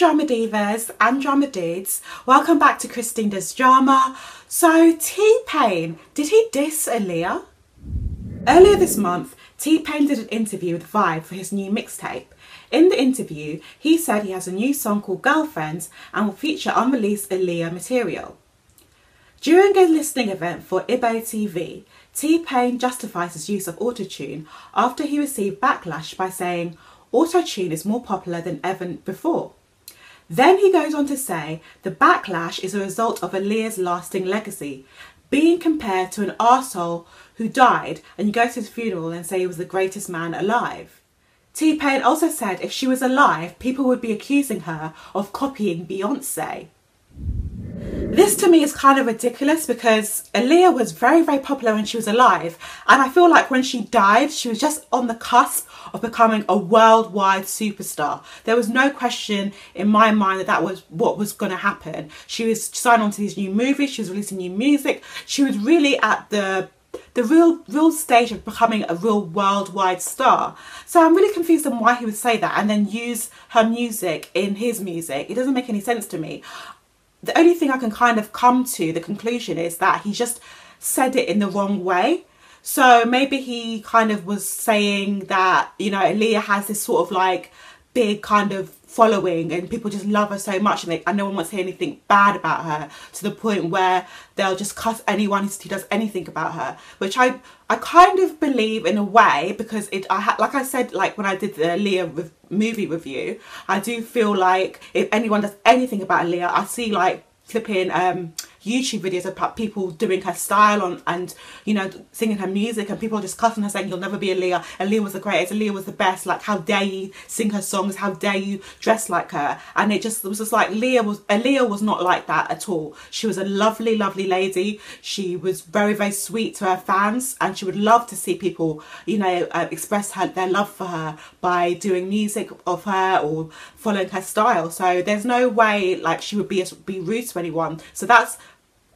drama divas and drama dudes, welcome back to Christine Does Drama. So T-Pain, did he diss Aaliyah? Earlier this month, T-Pain did an interview with Vibe for his new mixtape. In the interview, he said he has a new song called Girlfriends and will feature unreleased Aaliyah material. During a listening event for Ibo TV, T-Pain justifies his use of autotune after he received backlash by saying, autotune is more popular than ever before. Then he goes on to say the backlash is a result of Aaliyah's lasting legacy, being compared to an arsehole who died and you go to his funeral and say he was the greatest man alive. T-Pain also said if she was alive, people would be accusing her of copying Beyonce. This to me is kind of ridiculous because Aaliyah was very, very popular when she was alive. And I feel like when she died, she was just on the cusp of becoming a worldwide superstar. There was no question in my mind that that was what was going to happen. She was signed on to these new movies, she was releasing new music. She was really at the the real real stage of becoming a real worldwide star. So I'm really confused on why he would say that and then use her music in his music. It doesn't make any sense to me the only thing I can kind of come to the conclusion is that he just said it in the wrong way. So maybe he kind of was saying that, you know, Aaliyah has this sort of like big kind of following and people just love her so much and, they, and no one wants to say anything bad about her to the point where they'll just cuss anyone who does anything about her which I I kind of believe in a way because it I had like I said like when I did the Leah re movie review I do feel like if anyone does anything about Aaliyah I see like flipping um YouTube videos about people doing her style on and you know singing her music and people just cussing her saying you'll never be Aaliyah. Aaliyah was the greatest. Aaliyah was the best. Like how dare you sing her songs? How dare you dress like her? And it just it was just like Aaliyah was Aaliyah was not like that at all. She was a lovely lovely lady. She was very very sweet to her fans and she would love to see people you know uh, express her their love for her by doing music of her or following her style. So there's no way like she would be be rude to anyone. So that's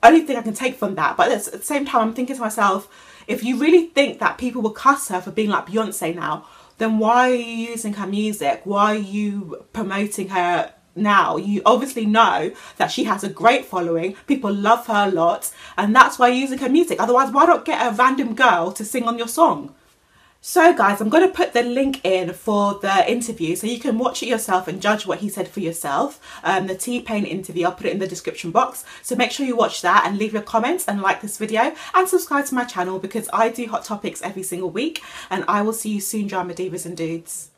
only thing I can take from that. But at the same time, I'm thinking to myself, if you really think that people will cuss her for being like Beyonce now, then why are you using her music? Why are you promoting her now? You obviously know that she has a great following. People love her a lot. And that's why you're using her music. Otherwise, why not get a random girl to sing on your song? So guys, I'm going to put the link in for the interview so you can watch it yourself and judge what he said for yourself. Um, the T-Pain interview, I'll put it in the description box. So make sure you watch that and leave your comments and like this video and subscribe to my channel because I do hot topics every single week and I will see you soon drama divas and dudes.